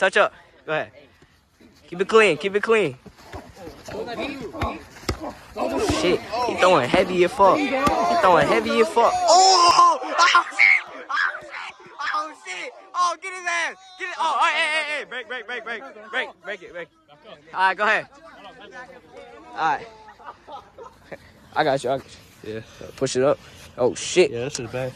touch up. Go ahead. Keep it clean. Keep it clean. Shit, he throwing heavy as fuck. He throwing heavy as fuck. Oh oh, oh, oh! oh shit! Oh shit! Oh shit! Oh, get his ass! Get it! Oh, hey, hey, hey, hey! Break, break, break, break, break, break it, break. All right, go ahead. All right. I got you. I got you. Yeah. Push it up. Oh shit. Yeah, this is bad.